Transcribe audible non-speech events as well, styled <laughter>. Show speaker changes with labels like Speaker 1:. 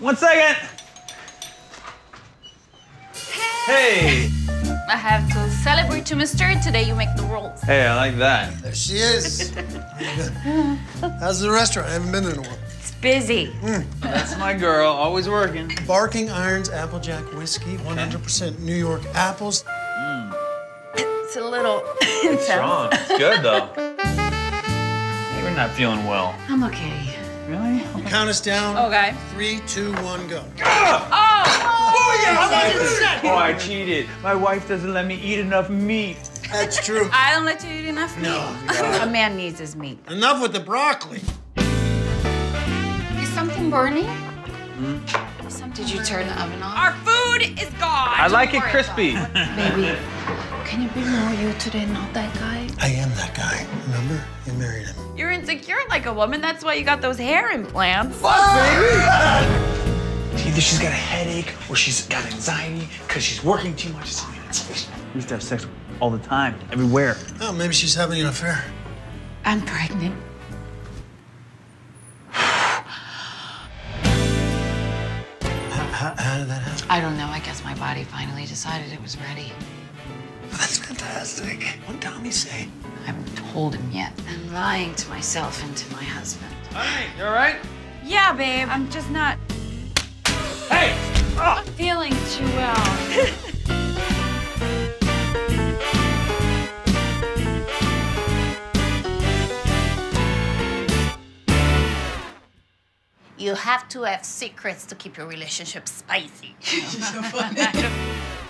Speaker 1: One second. Hey.
Speaker 2: I have to celebrate to mister. Today you make the rules.
Speaker 1: Hey, I like that.
Speaker 3: There she is. <laughs> How's the restaurant? I haven't been there in a while.
Speaker 2: It's busy. Hmm.
Speaker 1: That's my girl, always working.
Speaker 3: Barking Irons Applejack Whiskey, 100% New York apples. Hmm.
Speaker 2: It's a little <laughs> intense.
Speaker 1: Strong. It's good though. <laughs> You're not feeling well.
Speaker 2: I'm okay.
Speaker 1: Really?
Speaker 3: Count us down.
Speaker 2: Okay.
Speaker 3: Three, two, one, go. Ah!
Speaker 1: Oh, oh, I cheated. My wife doesn't let me eat enough meat.
Speaker 3: That's true. <laughs>
Speaker 2: I don't let you eat enough meat.
Speaker 3: No.
Speaker 2: a man needs his meat.
Speaker 3: Enough with the broccoli.
Speaker 2: Is something burning? Hmm? Did you turn the oven off? Our food is gone.
Speaker 1: I like it crispy.
Speaker 2: Baby, can you be more you today, not that guy?
Speaker 3: I am that guy. Remember? You married him.
Speaker 2: You're insecure like a woman. That's why you got those hair implants. Fuck, baby! <laughs>
Speaker 1: Either she's got a headache or she's got anxiety because she's working too much. We used to have sex all the time, everywhere.
Speaker 3: Oh, maybe she's having an affair.
Speaker 2: I'm pregnant.
Speaker 3: How, how did that happen?
Speaker 2: I don't know. I guess my body finally decided it was ready.
Speaker 3: That's fantastic. What'd Tommy say?
Speaker 2: I haven't told him yet. I'm lying to myself and to my husband.
Speaker 1: Hey, you all right?
Speaker 2: Yeah, babe. I'm just not
Speaker 1: Hey!
Speaker 2: feeling too well.
Speaker 4: You have to have secrets to keep your relationship spicy. <laughs> <laughs>